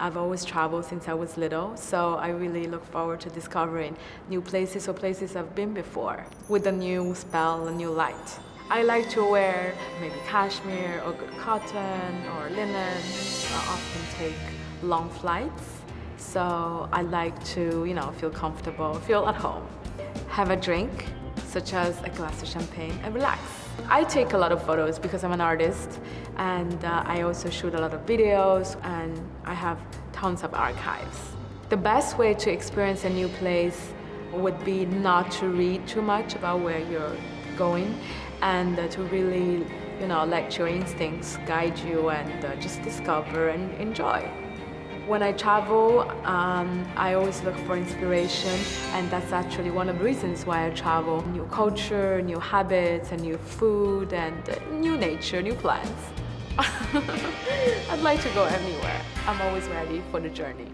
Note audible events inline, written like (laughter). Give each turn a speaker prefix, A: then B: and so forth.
A: I've always traveled since I was little, so I really look forward to discovering new places or places I've been before with a new spell, a new light. I like to wear maybe cashmere or good cotton or linen. I often take long flights, so I like to, you know, feel comfortable, feel at home. Have a drink, such as a glass of champagne, and relax. I take a lot of photos because I'm an artist and uh, I also shoot a lot of videos and I have tons of archives. The best way to experience a new place would be not to read too much about where you're going and uh, to really, you know, let your instincts guide you and uh, just discover and enjoy. When I travel, um, I always look for inspiration, and that's actually one of the reasons why I travel. New culture, new habits, and new food, and uh, new nature, new plants. (laughs) I'd like to go anywhere. I'm always ready for the journey.